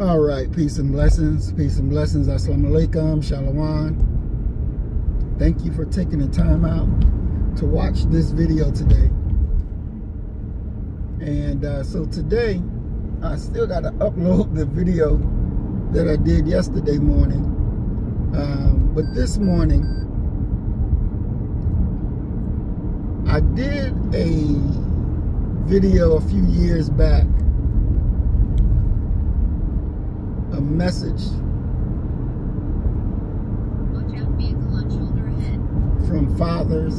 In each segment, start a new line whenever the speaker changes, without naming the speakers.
All right, peace and blessings. Peace and blessings. Assalamu alaikum. Shalom. Thank you for taking the time out to watch this video today. And uh, so today, I still got to upload the video that I did yesterday morning. Um, but this morning, I did a video a few years back a message from fathers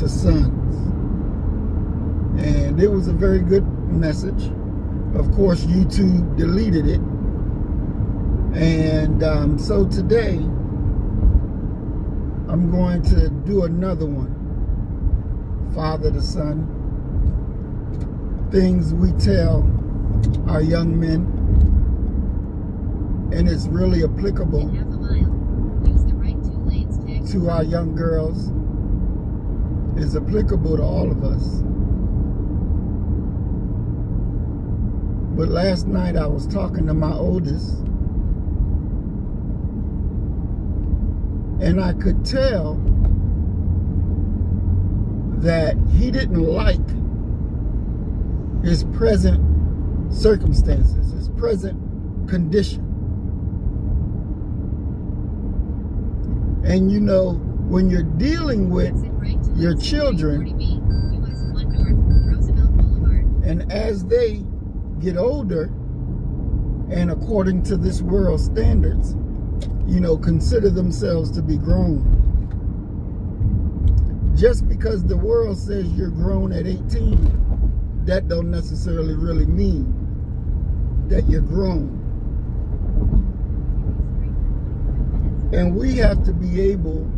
to sons. And it was a very good message. Of course, YouTube deleted it. And um, so today, I'm going to do another one. Father to son. Things we tell our young men and it's really applicable to our young girls. It's applicable to all of us. But last night I was talking to my oldest, and I could tell that he didn't like his present circumstances, his present condition. And you know, when you're dealing with your children, and as they get older, and according to this world standards, you know, consider themselves to be grown. Just because the world says you're grown at 18, that don't necessarily really mean that you're grown. And we have to be able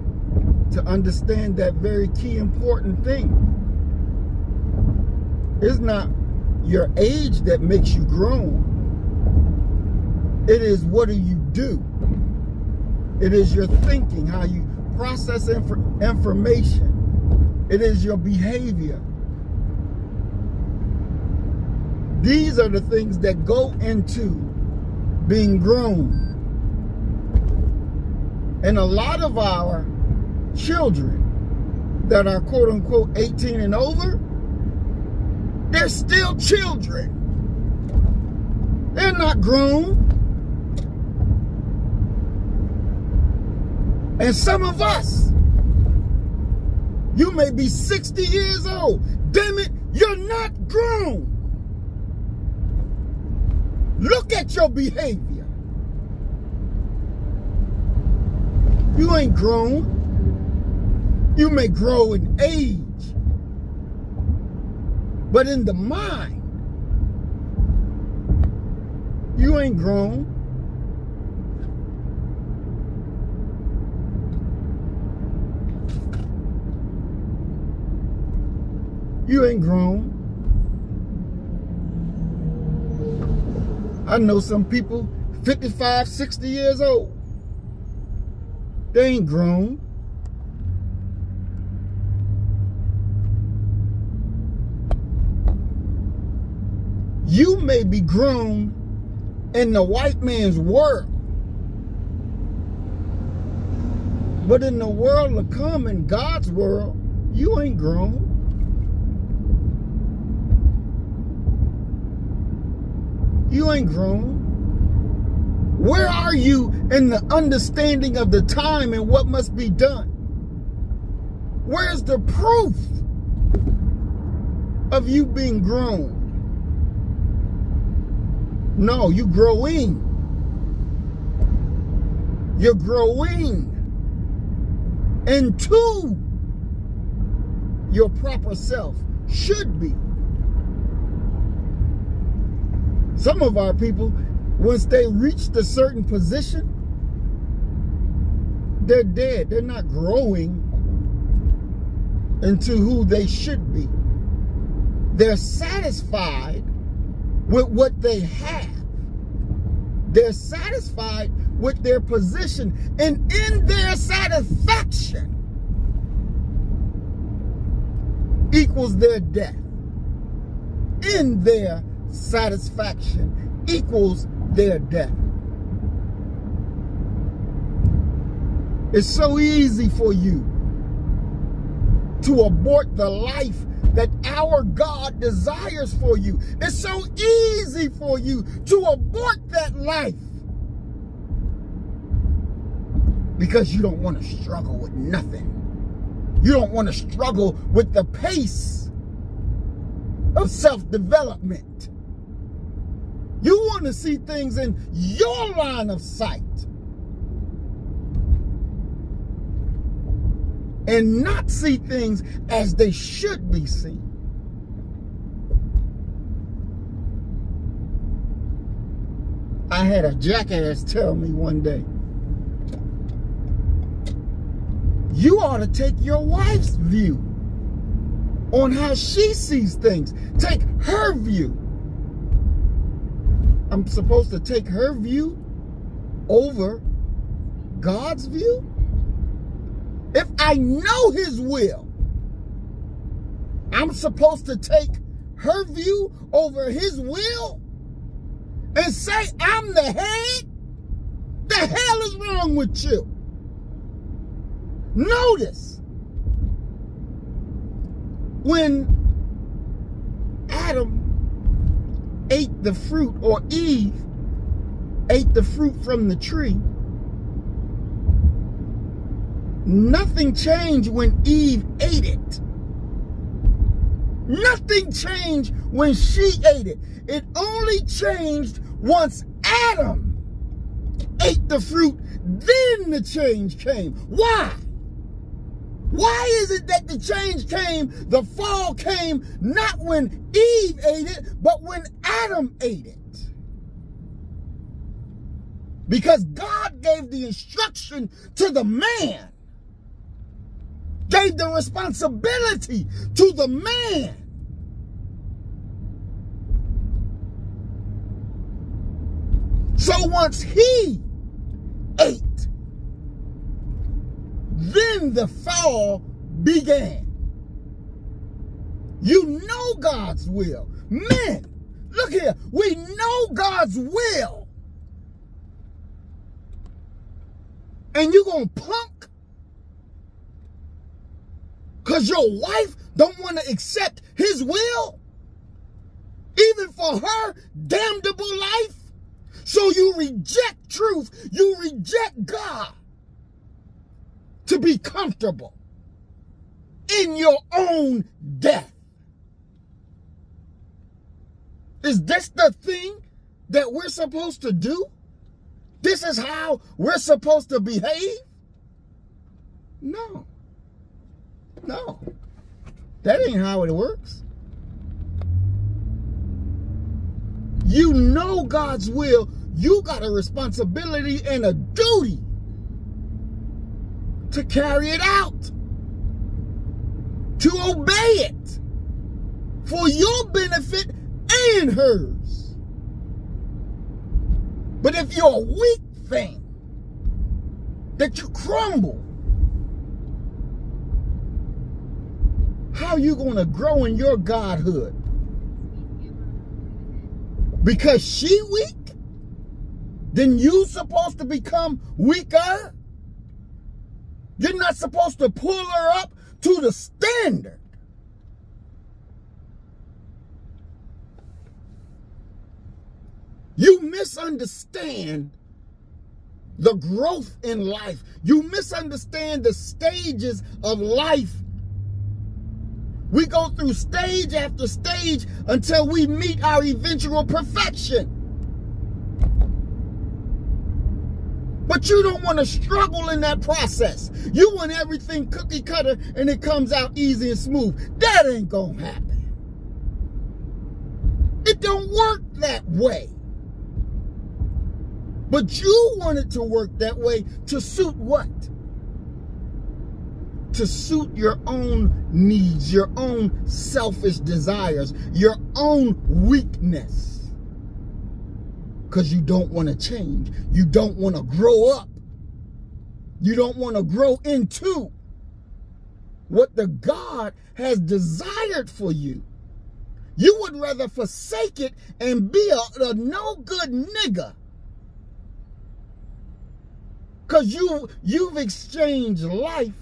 to understand that very key important thing. It's not your age that makes you grown. It is what do you do? It is your thinking, how you process inf information. It is your behavior. These are the things that go into being grown. And a lot of our children that are quote unquote 18 and over, they're still children. They're not grown. And some of us, you may be 60 years old. Damn it, you're not grown. Look at your behavior. You ain't grown. You may grow in age. But in the mind, you ain't grown. You ain't grown. I know some people 55, 60 years old. They ain't grown. You may be grown in the white man's world. But in the world to come, in God's world, you ain't grown. You ain't grown. Where are you in the understanding of the time and what must be done? Where's the proof of you being grown? No, you growing. You're growing into your proper self. Should be. Some of our people once they reach a certain position, they're dead. They're not growing into who they should be. They're satisfied with what they have. They're satisfied with their position. And in their satisfaction equals their death. In their satisfaction equals their death. It's so easy for you to abort the life that our God desires for you. It's so easy for you to abort that life because you don't want to struggle with nothing. You don't want to struggle with the pace of self-development. You want to see things in your line of sight. And not see things as they should be seen. I had a jackass tell me one day, you ought to take your wife's view on how she sees things. Take her view. I'm supposed to take her view over God's view? If I know his will, I'm supposed to take her view over his will and say I'm the head? The hell is wrong with you? Notice when Adam ate the fruit or Eve ate the fruit from the tree, nothing changed when Eve ate it. Nothing changed when she ate it. It only changed once Adam ate the fruit, then the change came. Why? Why is it that the change came, the fall came, not when Eve ate it, but when Adam ate it? Because God gave the instruction to the man, gave the responsibility to the man. So once he ate, then the fall began. You know God's will. Men, look here. We know God's will. And you going to punk? Because your wife don't want to accept his will? Even for her damnable life? So you reject truth. You reject God to be comfortable in your own death. Is this the thing that we're supposed to do? This is how we're supposed to behave? No. No. That ain't how it works. You know God's will. You got a responsibility and a duty to carry it out, to obey it for your benefit and hers. But if you're a weak thing, that you crumble, how are you going to grow in your godhood? Because she weak? Then you supposed to become weaker? You're not supposed to pull her up to the standard. You misunderstand the growth in life. You misunderstand the stages of life. We go through stage after stage until we meet our eventual perfection. But you don't want to struggle in that process. You want everything cookie cutter and it comes out easy and smooth. That ain't going to happen. It don't work that way. But you want it to work that way to suit what? To suit your own needs, your own selfish desires, your own weakness because you don't want to change. You don't want to grow up. You don't want to grow into what the God has desired for you. You would rather forsake it and be a, a no good nigga. Cause you you've exchanged life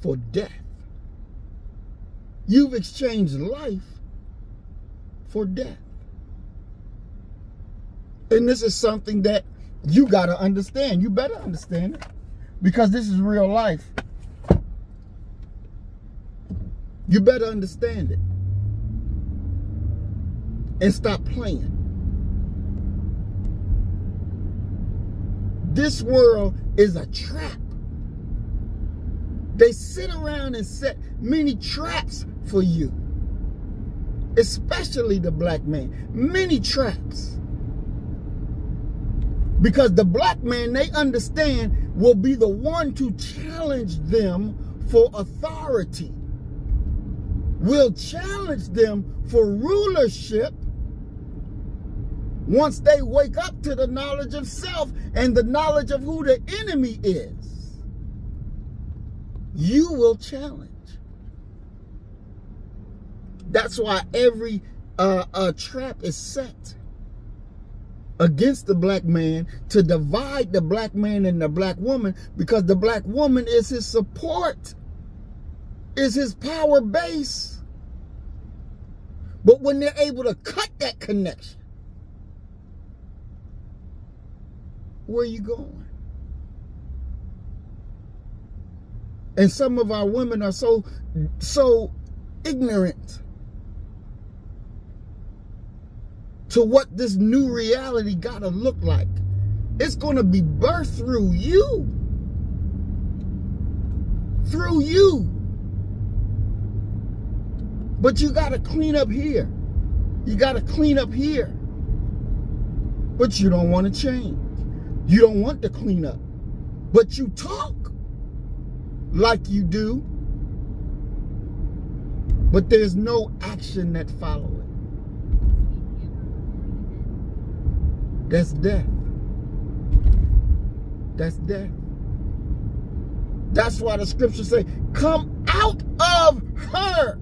for death. You've exchanged life for death. And this is something that you got to understand. You better understand it because this is real life. You better understand it and stop playing. This world is a trap. They sit around and set many traps for you, especially the black man. Many traps. Because the black man, they understand, will be the one to challenge them for authority will challenge them for rulership once they wake up to the knowledge of self and the knowledge of who the enemy is. You will challenge. That's why every uh, uh, trap is set against the black man to divide the black man and the black woman because the black woman is his support is his power base. But when they're able to cut that connection, where are you going? And some of our women are so, so ignorant to what this new reality got to look like. It's going to be birthed through you. Through you. But you got to clean up here. You got to clean up here. But you don't want to change. You don't want to clean up. But you talk like you do. But there's no action that follow it. That's death. That's death. That's why the scriptures say, come out of her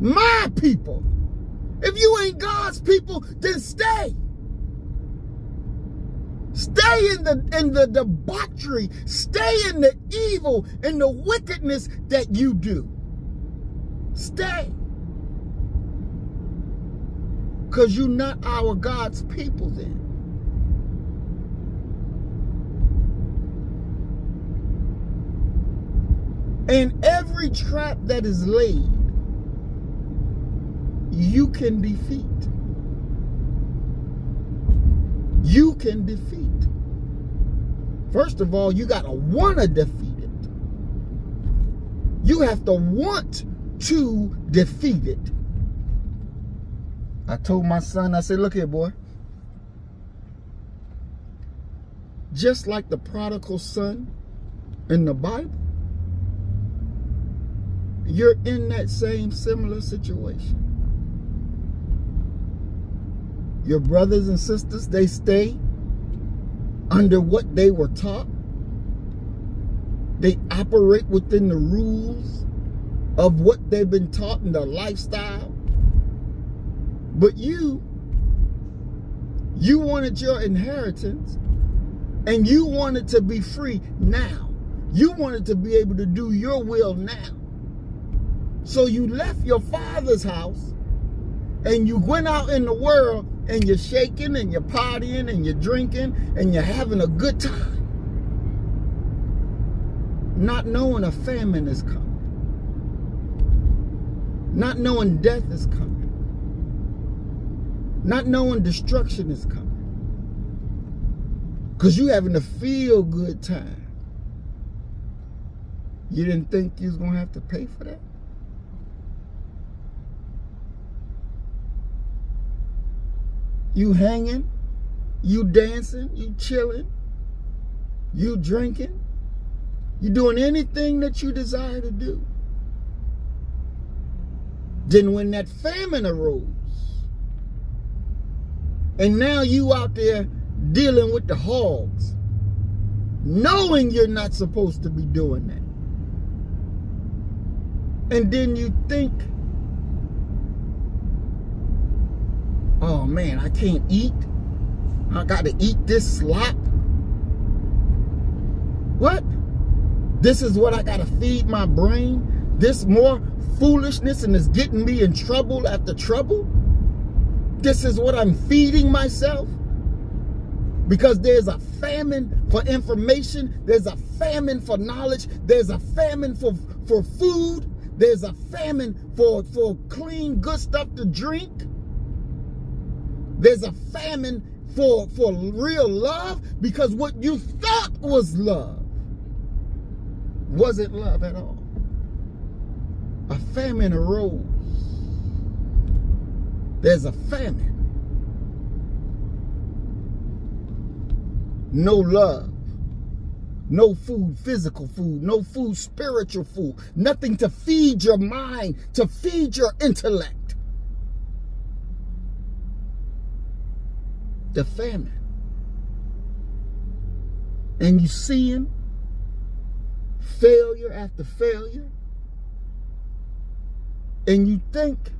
my people. If you ain't God's people, then stay. Stay in the in the debauchery. Stay in the evil and the wickedness that you do. Stay. Because you're not our God's people then. And every trap that is laid you can defeat. You can defeat. First of all, you got to want to defeat it. You have to want to defeat it. I told my son, I said, look here, boy. Just like the prodigal son in the Bible, you're in that same similar situation. Your brothers and sisters, they stay under what they were taught. They operate within the rules of what they've been taught in their lifestyle. But you, you wanted your inheritance and you wanted to be free now. You wanted to be able to do your will now. So you left your father's house and you went out in the world and you're shaking and you're partying and you're drinking and you're having a good time. Not knowing a famine is coming. Not knowing death is coming. Not knowing destruction is coming. Because you having a feel good time. You didn't think you was going to have to pay for that? You hanging, you dancing, you chilling, you drinking, you doing anything that you desire to do. Then when that famine arose, and now you out there dealing with the hogs, knowing you're not supposed to be doing that. And then you think oh man, I can't eat. I got to eat this slop. What? This is what I got to feed my brain? This more foolishness and it's getting me in trouble after trouble? This is what I'm feeding myself? Because there's a famine for information. There's a famine for knowledge. There's a famine for, for food. There's a famine for, for clean, good stuff to drink. There's a famine for, for real love because what you thought was love wasn't love at all. A famine arose. There's a famine. No love. No food, physical food. No food, spiritual food. Nothing to feed your mind, to feed your intellect. The famine. And you see him failure after failure. And you think,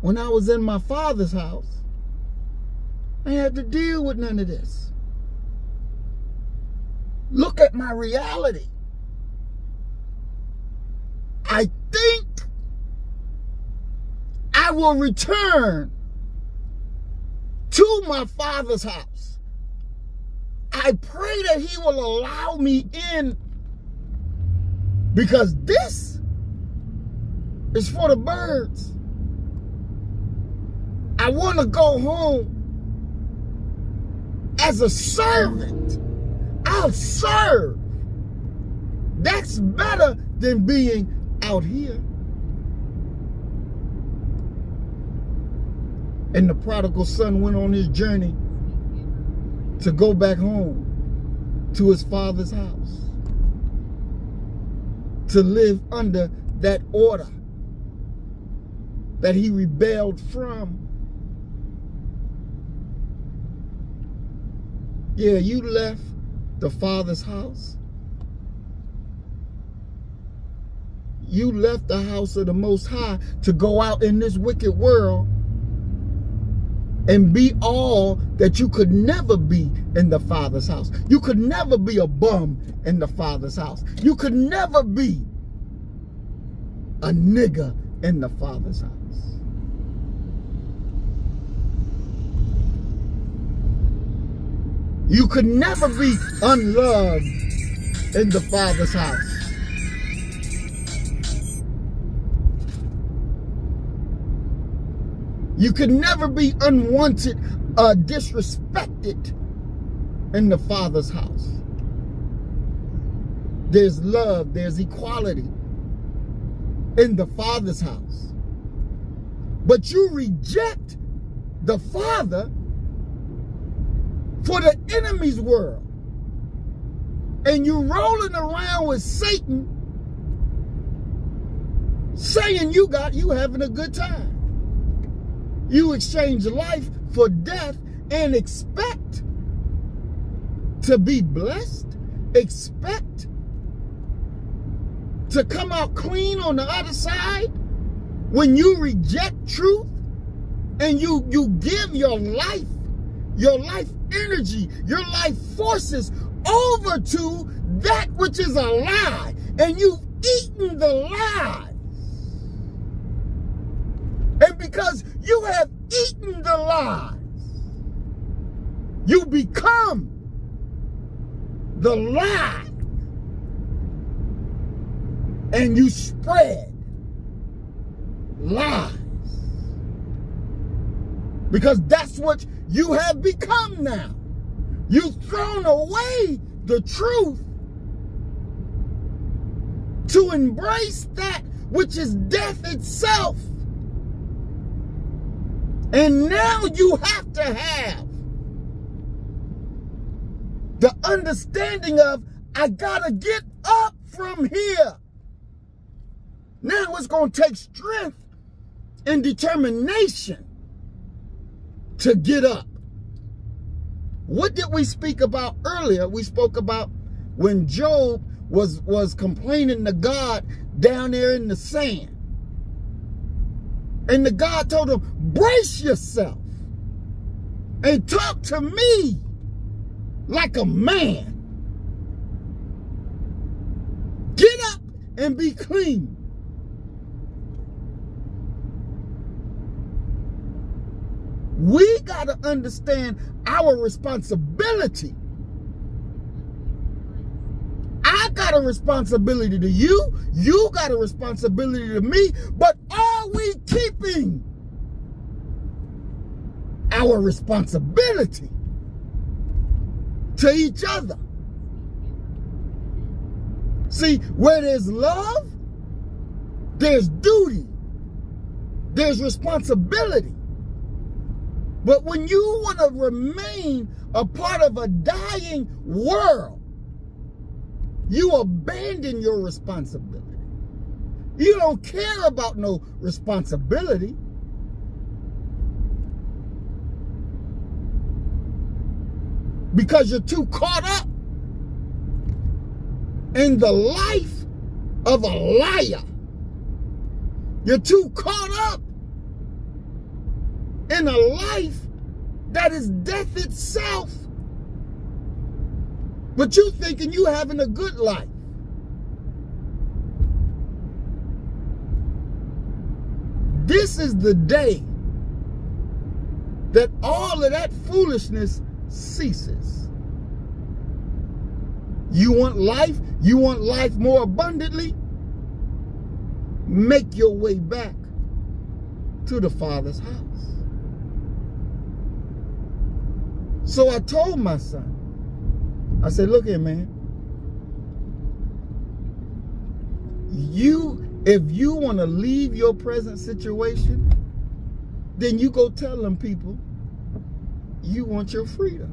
when I was in my father's house, I had to deal with none of this. Look at my reality. I think I will return to my father's house. I pray that he will allow me in because this is for the birds. I want to go home as a servant. I'll serve. That's better than being out here. And the prodigal son went on his journey to go back home to his father's house to live under that order that he rebelled from. Yeah, you left the Father's house. You left the house of the Most High to go out in this wicked world and be all that you could never be in the Father's house. You could never be a bum in the Father's house. You could never be a nigger in the Father's house. You could never be unloved in the Father's house. You could never be unwanted or disrespected in the Father's house. There's love, there's equality in the Father's house. But you reject the Father for the enemy's world. And you're rolling around with Satan saying you got you having a good time. You exchange life for death and expect to be blessed, expect to come out clean on the other side when you reject truth and you you give your life your life energy your life forces over to that which is a lie. And you've eaten the lie and because you have eaten the lies you become the lie. And you spread lies. Because that's what you have become now. You've thrown away the truth to embrace that which is death itself. And now you have to have the understanding of, I gotta get up from here. Now it's to take strength and determination to get up. What did we speak about earlier? We spoke about when Job was, was complaining to God down there in the sand. And the God told him, brace yourself and talk to me like a man. Get up and be clean. We got to understand our responsibility. I got a responsibility to you. You got a responsibility to me. But are we keeping our responsibility to each other? See, where there's love, there's duty, there's responsibility. But when you want to remain a part of a dying world, you abandon your responsibility. You don't care about no responsibility. Because you're too caught up in the life of a liar. You're too caught up in a life that is death itself. But you thinking you having a good life. This is the day that all of that foolishness ceases. You want life? You want life more abundantly? Make your way back to the Father's house. So I told my son, I said, look here, man. You, if you want to leave your present situation, then you go tell them people you want your freedom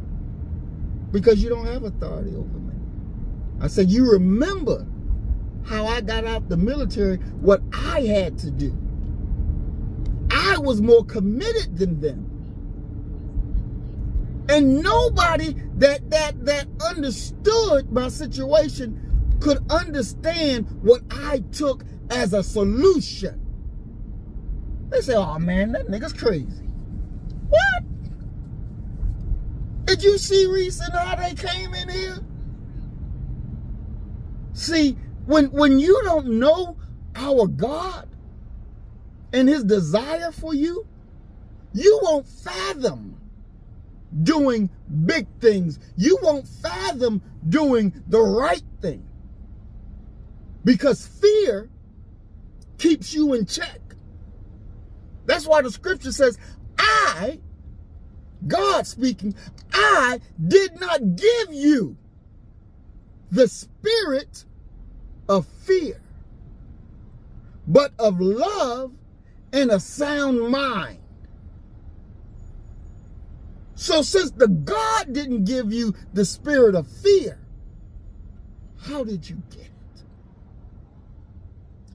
because you don't have authority over me. I said, you remember how I got out the military, what I had to do. I was more committed than them. And nobody that that that understood my situation could understand what I took as a solution. They say, oh man, that nigga's crazy. What? Did you see recent how they came in here? See, when when you don't know our God and his desire for you, you won't fathom doing big things. You won't fathom doing the right thing. Because fear keeps you in check. That's why the scripture says, I, God speaking, I did not give you the spirit of fear, but of love and a sound mind. So since the God didn't give you the spirit of fear, how did you get it?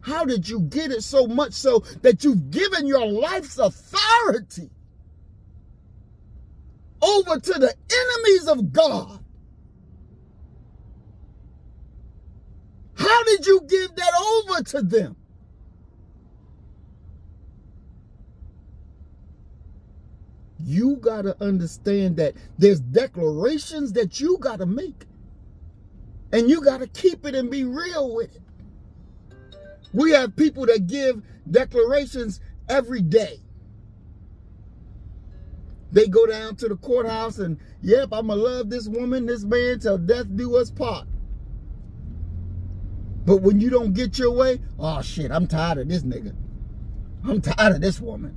How did you get it so much so that you've given your life's authority over to the enemies of God? How did you give that over to them? You got to understand that there's declarations that you got to make. And you got to keep it and be real with it. We have people that give declarations every day. They go down to the courthouse and, yep, I'm going to love this woman, this man till death do us part. But when you don't get your way, oh shit, I'm tired of this nigga. I'm tired of this woman.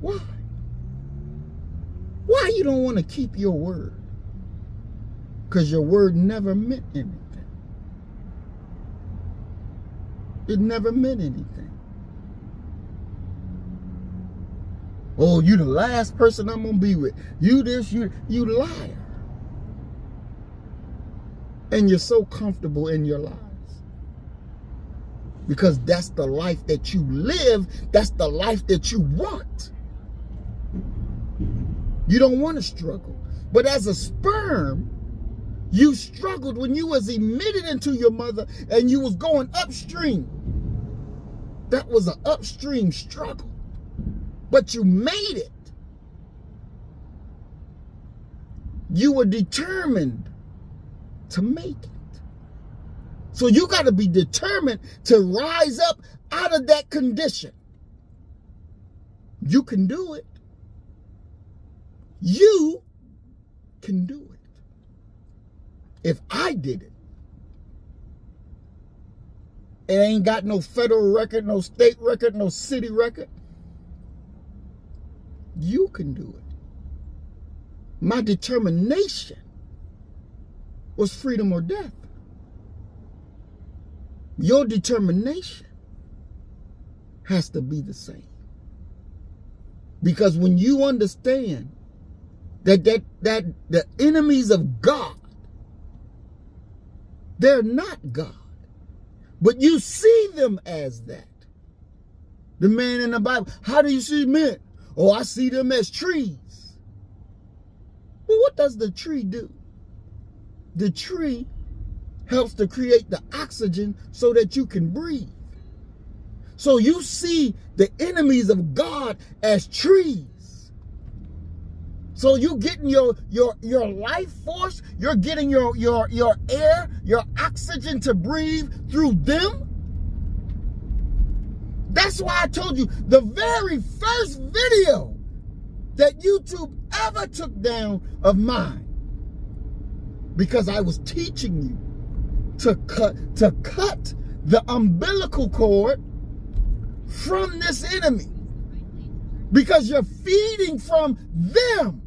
Why? Why you don't want to keep your word? Because your word never meant anything. It never meant anything. Oh, you the last person I'm gonna be with. You this, you you liar. And you're so comfortable in your lies. Because that's the life that you live, that's the life that you want. You don't want to struggle. But as a sperm, you struggled when you was emitted into your mother and you was going upstream. That was an upstream struggle. But you made it. You were determined to make it. So you got to be determined to rise up out of that condition. You can do it. You can do it. If I did it, it ain't got no federal record, no state record, no city record. You can do it. My determination was freedom or death. Your determination has to be the same. Because when you understand that that that the enemies of God they're not God. But you see them as that. The man in the Bible. How do you see men? Oh, I see them as trees. Well, what does the tree do? The tree helps to create the oxygen so that you can breathe. So you see the enemies of God as trees. So you getting your your your life force, you're getting your your your air, your oxygen to breathe through them. That's why I told you the very first video that YouTube ever took down of mine because I was teaching you to cut to cut the umbilical cord from this enemy because you're feeding from them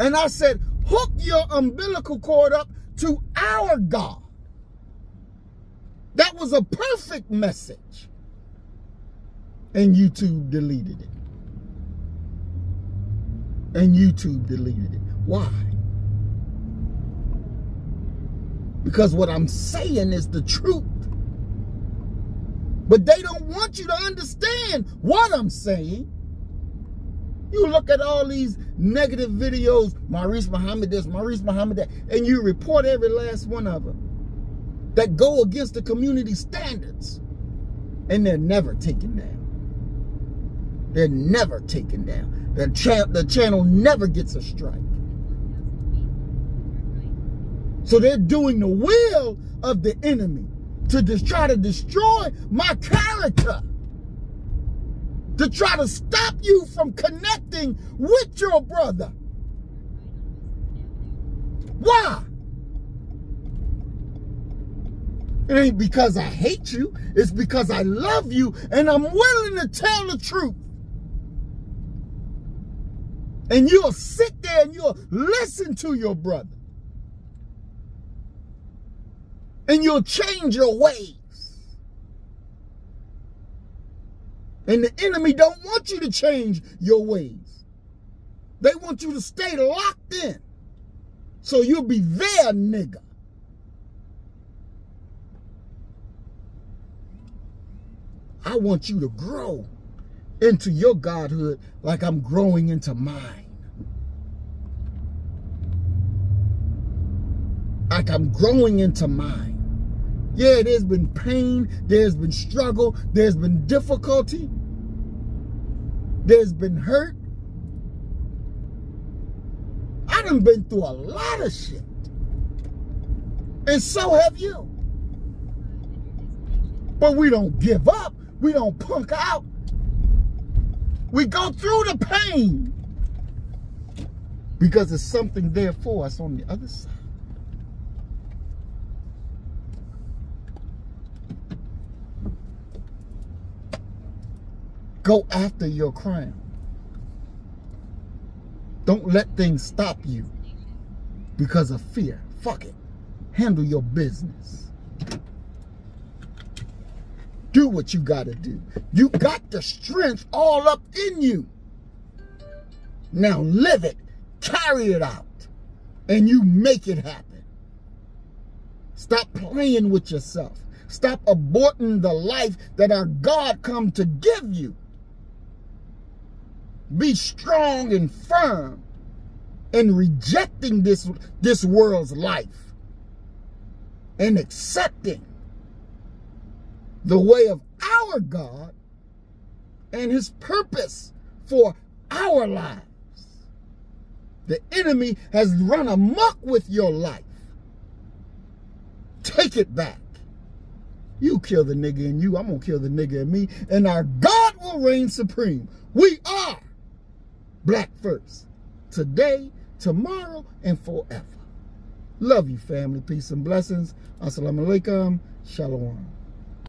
and I said, hook your umbilical cord up to our God. That was a perfect message. And YouTube deleted it. And YouTube deleted it. Why? Because what I'm saying is the truth. But they don't want you to understand what I'm saying. You look at all these negative videos, Maurice Muhammad this, Maurice Muhammad that, and you report every last one of them that go against the community standards. And they're never taken down. They're never taken down. The, cha the channel never gets a strike. So they're doing the will of the enemy to just try to destroy my character to try to stop you from connecting with your brother. Why? It ain't because I hate you. It's because I love you and I'm willing to tell the truth. And you'll sit there and you'll listen to your brother. And you'll change your ways. And the enemy don't want you to change your ways. They want you to stay locked in. So you'll be there, nigga. I want you to grow into your godhood like I'm growing into mine. Like I'm growing into mine. Yeah, there's been pain, there's been struggle, there's been difficulty, there's been hurt. I done been through a lot of shit. And so have you. But we don't give up. We don't punk out. We go through the pain because there's something there for us on the other side. Go after your crown. Don't let things stop you because of fear. Fuck it. Handle your business. Do what you got to do. You got the strength all up in you. Now live it. Carry it out. And you make it happen. Stop playing with yourself. Stop aborting the life that our God come to give you. Be strong and firm in rejecting this, this world's life and accepting the way of our God and his purpose for our lives. The enemy has run amok with your life. Take it back. You kill the nigga in you, I'm going to kill the nigga in me, and our God will reign supreme. We are black first. Today, tomorrow, and forever. Love you, family. Peace and blessings. Assalamu alaikum. Shalom.